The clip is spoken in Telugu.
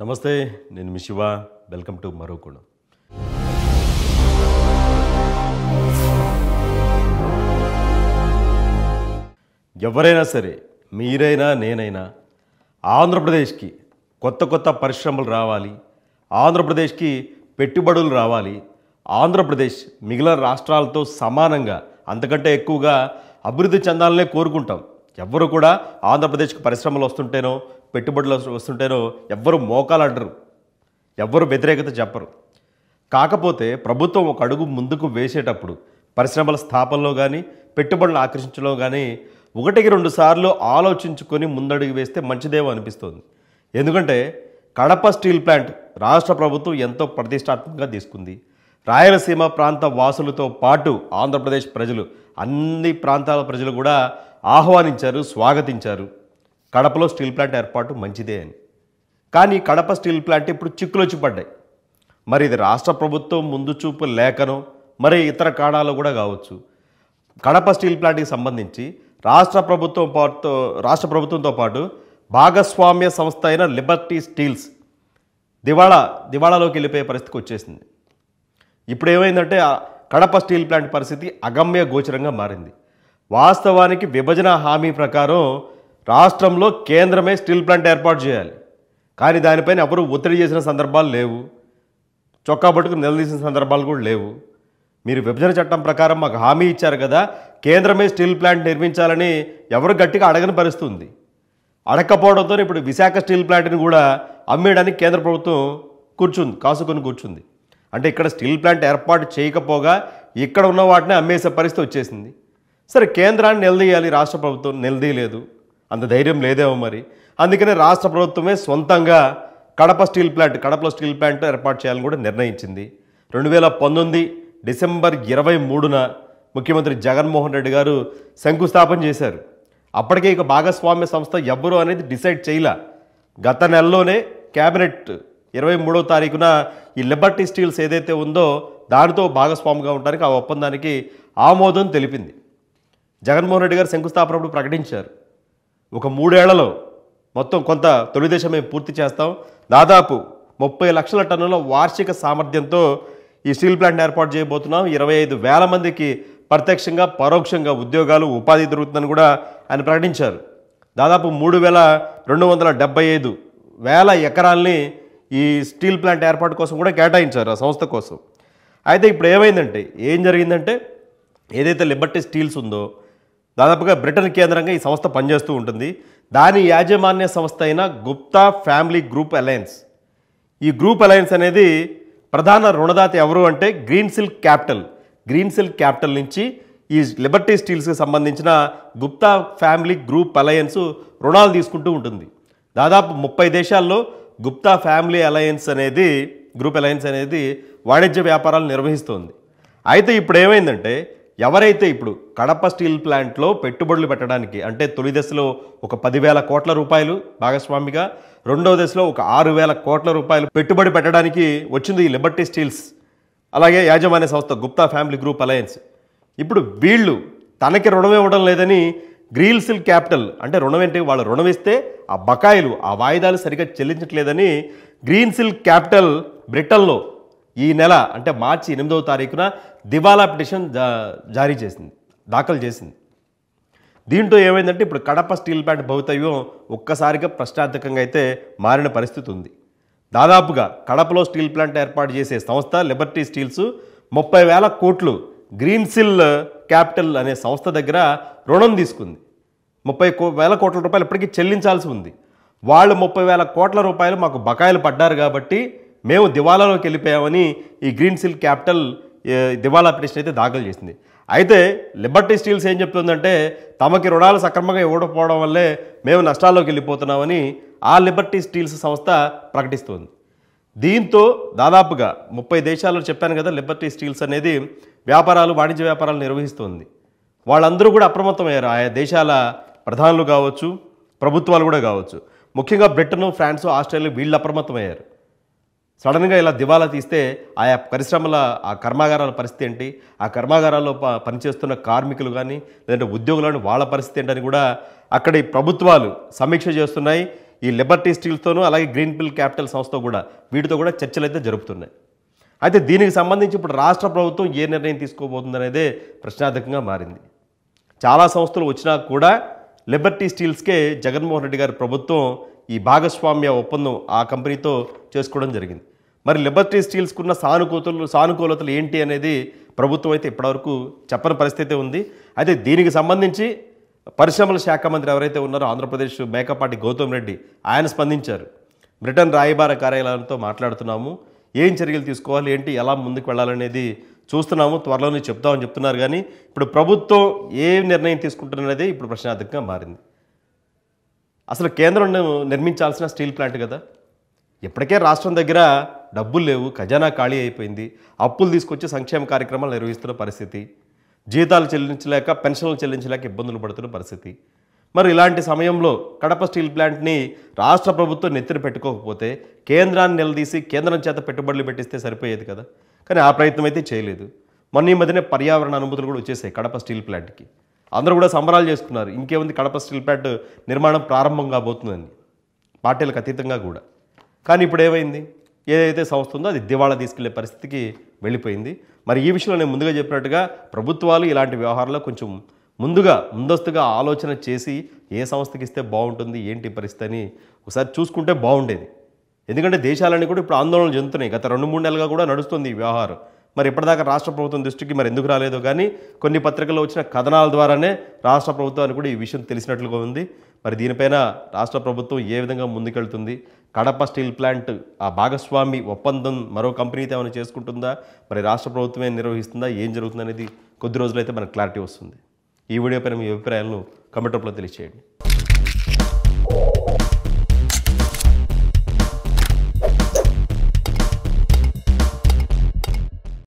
నమస్తే నేను మీ శివ. వెల్కమ్ టు మరో కోణం. ఎవరైనా సరే మీరైనా నేనైనా ఆంధ్రప్రదేశ్కి కొత్త కొత్త పరిశ్రమలు రావాలి ఆంధ్రప్రదేశ్కి పెట్టుబడులు రావాలి ఆంధ్రప్రదేశ్ మిగిలిన రాష్ట్రాలతో సమానంగా అంతకంటే ఎక్కువగా అభివృద్ధి చెందాలనే కోరుకుంటాం. ఎవ్వరు కూడా ఆంధ్రప్రదేశ్కి పరిశ్రమలు వస్తుంటేనో పెట్టుబడులు వస్తుంటేనో ఎవ్వరు మోకాలంటరు ఎవ్వరు వ్యతిరేకత చెప్పరు. కాకపోతే ప్రభుత్వం ఒక అడుగు ముందుకు వేసేటప్పుడు పరిశ్రమల స్థాపనలో కానీ పెట్టుబడులు ఆకర్షించడంలో కానీ ఒకటికి రెండు సార్లు ఆలోచించుకొని ముందడుగు వేస్తే మంచిదేమో అనిపిస్తుంది. ఎందుకంటే కడప స్టీల్ ప్లాంట్ రాష్ట్ర ప్రభుత్వం ఎంతో ప్రతిష్టాత్మకంగా తీసుకుంది. రాయలసీమ ప్రాంత వాసులతో పాటు ఆంధ్రప్రదేశ్ ప్రజలు అన్ని ప్రాంతాల ప్రజలు కూడా ఆహ్వానించారు స్వాగతించారు. కడపలో స్టీల్ ప్లాంట్ ఏర్పాటు మంచిదే అని. కానీ కడప స్టీల్ ప్లాంట్ ఇప్పుడు చిక్కులొచ్చి పడ్డాయి. మరి ఇది రాష్ట్ర ప్రభుత్వం ముందు చూపు లేఖనో మరి ఇతర కారణాలు కూడా కావచ్చు. కడప స్టీల్ ప్లాంట్కి సంబంధించి రాష్ట్ర ప్రభుత్వం పాటు రాష్ట్ర ప్రభుత్వంతో పాటు భాగస్వామ్య సంస్థ అయిన లిబర్టీ స్టీల్స్ దివాళా దివాళాలోకి వెళ్ళిపోయే పరిస్థితికి వచ్చేసింది. ఇప్పుడు ఏమైందంటే ఆ కడప స్టీల్ ప్లాంట్ పరిస్థితి అగమ్య గోచరంగా మారింది. వాస్తవానికి విభజన హామీ ప్రకారం రాష్ట్రంలో కేంద్రమే స్టీల్ ప్లాంట్ ఏర్పాటు చేయాలి. కానీ దానిపైన ఎవరు ఒత్తిడి చేసిన సందర్భాలు లేవు. చొక్కా పట్టుకుని నిలదీసిన సందర్భాలు కూడా లేవు. మీరు విభజన చట్టం ప్రకారం మాకు హామీ ఇచ్చారు కదా కేంద్రమే స్టీల్ ప్లాంట్ నిర్మించాలని ఎవరు గట్టిగా అడగని పరిస్థితుంది. అడగకపోవడంతో ఇప్పుడు విశాఖ స్టీల్ ప్లాంట్ని కూడా అమ్మేయడానికి కేంద్ర ప్రభుత్వం కూర్చుంది కాసుకొని కూర్చుంది. అంటే ఇక్కడ స్టీల్ ప్లాంట్ ఏర్పాటు చేయకపోగా ఇక్కడ ఉన్న వాటిని అమ్మేసే పరిస్థితి వచ్చేసింది. సరే కేంద్రాన్ని నిలదీయాలి రాష్ట్ర ప్రభుత్వం నిలదీయలేదు. అంత ధైర్యం లేదేమో మరి. అందుకనే రాష్ట్ర ప్రభుత్వమే సొంతంగా కడప స్టీల్ ప్లాంట్ కడపలో స్టీల్ ప్లాంట్ ఏర్పాటు చేయాలని కూడా నిర్ణయించింది. రెండు వేల పంతొమ్మిది డిసెంబర్ ఇరవై మూడున ముఖ్యమంత్రి జగన్మోహన్ రెడ్డి గారు శంకుస్థాపన చేశారు. అప్పటికే ఇక భాగస్వామ్య సంస్థ ఎవ్వరు అనేది డిసైడ్ చేయలే. గత నెలలోనే క్యాబినెట్ ఇరవై మూడో తారీఖున ఈ లిబర్టీ స్టీల్స్ ఏదైతే ఉందో దానితో భాగస్వామిగా ఉండడానికి ఆ ఒప్పందానికి ఆమోదం తెలిపింది. జగన్మోహన్ రెడ్డి గారు శంకుస్థాపనప్పుడు ప్రకటించారు. ఒక మూడేళ్ళలో మొత్తం కొంత తొలిదశ మేము పూర్తి చేస్తాం. దాదాపు ముప్పై లక్షల టన్నుల వార్షిక సామర్థ్యంతో ఈ స్టీల్ ప్లాంట్ ఏర్పాటు చేయబోతున్నాం. ఇరవై ఐదు వేల మందికి ప్రత్యక్షంగా పరోక్షంగా ఉద్యోగాలు ఉపాధి దొరుకుతుందని కూడా ఆయన ప్రకటించారు. దాదాపు మూడు వేల రెండు వందల డెబ్బై ఐదు వేల ఎకరాల్ని ఈ స్టీల్ ప్లాంట్ ఏర్పాటు కోసం కూడా కేటాయించారు ఆ సంస్థ కోసం. అయితే ఇప్పుడు ఏమైందంటే ఏం జరిగిందంటే ఏదైతే లిబర్టీ స్టీల్స్ ఉందో దాదాపుగా బ్రిటన్ కేంద్రంగా ఈ సంస్థ పనిచేస్తూ ఉంటుంది. దాని యాజమాన్య సంస్థ అయిన గుప్తా ఫ్యామిలీ గ్రూప్ అలయన్స్. ఈ గ్రూప్ అలయన్స్ అనేది ప్రధాన రుణదాత ఎవరు అంటే green silk capital. Green silk capital నుంచి ఈ లిబర్టీ స్టీల్స్కి సంబంధించిన గుప్తా ఫ్యామిలీ గ్రూప్ అలయన్స్ రుణాలు తీసుకుంటూ ఉంటుంది. దాదాపు ముప్పై దేశాల్లో గుప్తా ఫ్యామిలీ అలయన్స్ అనేది గ్రూప్ అలయన్స్ అనేది వాణిజ్య వ్యాపారాలు నిర్వహిస్తోంది. అయితే ఇప్పుడు ఏమైందంటే ఎవరైతే ఇప్పుడు కడప స్టీల్ ప్లాంట్లో పెట్టుబడులు పెట్టడానికి అంటే తొలి దశలో ఒక పదివేల కోట్ల రూపాయలు భాగస్వామిగా రెండో దశలో ఒక ఆరు వేల కోట్ల రూపాయలు పెట్టుబడి పెట్టడానికి వచ్చింది ఈ లిబర్టీ స్టీల్స్ అలాగే యాజమాన్య సంస్థ గుప్తా ఫ్యామిలీ గ్రూప్ అలయన్స్. ఇప్పుడు వీళ్ళు తనకి రుణం ఇవ్వడం లేదని గ్రీల్సిల్ క్యాపిటల్ అంటే రుణం ఏంటి? వాళ్ళు రుణం ఇస్తే ఆ బకాయిలు ఆ వాయిదాలు సరిగ్గా చెల్లించట్లేదని గ్రీన్సిల్ క్యాపిటల్ బ్రిటన్లో ఈ నెల అంటే మార్చి ఎనిమిదవ తారీఖున దివాలా పిటిషన్ జా జారీ చేసింది. దాఖలు చేసింది. దీంతో ఏమైందంటే ఇప్పుడు కడప స్టీల్ ప్లాంట్ భవితవ్యం ఒక్కసారిగా ప్రశ్నార్థకంగా అయితే మారిన పరిస్థితి ఉంది. దాదాపుగా కడపలో స్టీల్ ప్లాంట్ ఏర్పాటు చేసే సంస్థ లిబర్టీ స్టీల్స్ ముప్పై వేల కోట్లు గ్రీన్ సిల్ క్యాపిటల్ అనే సంస్థ దగ్గర రుణం తీసుకుంది. ముప్పై కో వేల కోట్ల రూపాయలు ఇప్పటికీ చెల్లించాల్సి ఉంది. వాళ్ళు ముప్పై వేల కోట్ల రూపాయలు మాకు బకాయిలు పడ్డారు కాబట్టి మేము దివాలాలోకి వెళ్ళిపోయామని ఈ గ్రీన్ సిల్ క్యాపిటల్ దివాలా పిటిషన్ అయితే దాఖలు చేసింది. అయితే లిబర్టీ స్టీల్స్ ఏం చెప్తుందంటే తమకి రుణాలు సక్రమంగా ఇవ్వకపోవడం వల్లే మేము నష్టాల్లోకి వెళ్ళిపోతున్నామని ఆ లిబర్టీ స్టీల్స్ సంస్థ ప్రకటిస్తోంది. దీంతో దాదాపుగా ముప్పై దేశాల్లో చెప్పాను కదా లిబర్టీ స్టీల్స్ అనేది వ్యాపారాలు వాణిజ్య వ్యాపారాలు నిర్వహిస్తోంది. వాళ్ళందరూ కూడా అప్రమత్తమయ్యారు. ఆయా దేశాల ప్రధానులు కావచ్చు ప్రభుత్వాలు కూడా కావచ్చు. ముఖ్యంగా బ్రిటన్ ఫ్రాన్స్ ఆస్ట్రేలియా వీళ్ళు అప్రమత్తమయ్యారు. సడన్గా ఇలా దివాలా తీస్తే ఆయా పరిశ్రమల ఆ కర్మాగారాల పరిస్థితి ఏంటి? ఆ కర్మాగారాల్లో ప- పనిచేస్తున్న కార్మికులు కానీ లేదంటే ఉద్యోగులు వాళ్ళ పరిస్థితి ఏంటని కూడా అక్కడి ప్రభుత్వాలు సమీక్ష చేస్తున్నాయి. ఈ లిబర్టీ స్టీల్తోనూ అలాగే గ్రీన్ పిల్ క్యాపిటల్ సంస్థతో కూడా వీటితో కూడా చర్చలు అయితే జరుపుతున్నాయి. అయితే దీనికి సంబంధించి ఇప్పుడు రాష్ట్ర ప్రభుత్వం ఏ నిర్ణయం తీసుకోబోతుందనేదే ప్రశ్నార్థకంగా మారింది. చాలా సంస్థలు వచ్చినా కూడా లిబర్టీ స్టీల్స్కే జగన్మోహన్ రెడ్డి గారి ప్రభుత్వం ఈ భాగస్వామ్య ఒప్పందం ఆ కంపెనీతో చేసుకోవడం జరిగింది. మరి లిబర్టీ స్టీల్స్కున్న సానుకూలతలు సానుకూలతలు ఏంటి అనేది ప్రభుత్వం అయితే ఇప్పటివరకు చెప్పని పరిస్థితి ఉంది. అయితే దీనికి సంబంధించి పరిశ్రమల శాఖ మంత్రి ఎవరైతే ఉన్నారో ఆంధ్రప్రదేశ్ మేకపాటి గౌతమ్ రెడ్డి ఆయన స్పందించారు. బ్రిటన్ రాయబార కార్యాలయంతో మాట్లాడుతున్నాము. ఏం చర్యలు తీసుకోవాలి? ఏంటి? ఎలా ముందుకు వెళ్ళాలనేది చూస్తున్నాము. త్వరలోనే చెప్తామని చెప్తున్నారు కానీ ఇప్పుడు ప్రభుత్వం ఏ నిర్ణయం తీసుకుంటున్నదే ఇప్పుడు ప్రశ్నార్థకంగా మారింది. అసలు కేంద్రం నిర్మించాల్సిన స్టీల్ ప్లాంట్ కదా. ఇప్పటికే రాష్ట్రం దగ్గర డబ్బులు లేవు ఖజానా ఖాళీ అయిపోయింది. అప్పులు తీసుకొచ్చి సంక్షేమ కార్యక్రమాలు నిర్వహిస్తున్న పరిస్థితి. జీతాలు చెల్లించలేక పెన్షన్లు చెల్లించలేక ఇబ్బందులు పడుతున్న పరిస్థితి. మరి ఇలాంటి సమయంలో కడప స్టీల్ ప్లాంట్ని రాష్ట్ర ప్రభుత్వం నెత్తిన పెట్టుకోకపోతే కేంద్రాన్ని నిలదీసి కేంద్రం చేత పెట్టుబడులు పెట్టిస్తే సరిపోయేది కదా. కానీ ఆ ప్రయత్నం అయితే చేయలేదు. మొన్న ఈ మధ్యనే పర్యావరణ అనుమతులు కూడా వచ్చేసాయి కడప స్టీల్ ప్లాంట్కి. అందరూ కూడా సంబరాలు చేసుకున్నారు. ఇంకేముంది? కడప స్టీల్ ప్లాంట్ నిర్మాణం ప్రారంభం కాబోతుందని పార్టీలకు అతీతంగా కూడా. కానీ ఇప్పుడు ఏమైంది? ఏదైతే సంస్థ ఉందో అది దివాళా తీసుకెళ్ళే పరిస్థితికి వెళ్ళిపోయింది. మరి ఈ విషయంలో నేను ముందుగా చెప్పినట్టుగా ప్రభుత్వాలు ఇలాంటి వ్యవహారాల్లో కొంచెం ముందుగా ముందస్తుగా ఆలోచన చేసి ఏ సంస్థకి ఇస్తే బాగుంటుంది ఏంటి పరిస్థితి అని ఒకసారి చూసుకుంటే బాగుండేది. ఎందుకంటే దేశాలన్నీ కూడా ఇప్పుడు ఆందోళన చెందుతున్నాయి. గత రెండు మూడు నెలలుగా కూడా నడుస్తుంది ఈ వ్యవహారం. మరి ఇప్పటిదాకా రాష్ట్ర ప్రభుత్వం దృష్టికి మరి ఎందుకు రాలేదో కానీ కొన్ని పత్రికల్లో వచ్చిన కథనాల ద్వారానే రాష్ట్ర ప్రభుత్వానికి కూడా ఈ విషయం తెలిసినట్లుగా ఉంది. మరి దీనిపైన రాష్ట్ర ప్రభుత్వం ఏ విధంగా ముందుకెళ్తుంది? కడప స్టీల్ ప్లాంట్ ఆ భాగస్వామి ఒప్పందం మరో కంపెనీతో ఏమైనా చేసుకుంటుందా? మరి రాష్ట్ర ప్రభుత్వమే నిర్వహిస్తుందా? ఏం జరుగుతుంది అనేది కొద్ది రోజులైతే మనకు క్లారిటీ వస్తుంది. ఈ వీడియో పైన మీ అభిప్రాయాలను కమెంట్ రూపంలో తెలియచేయండి.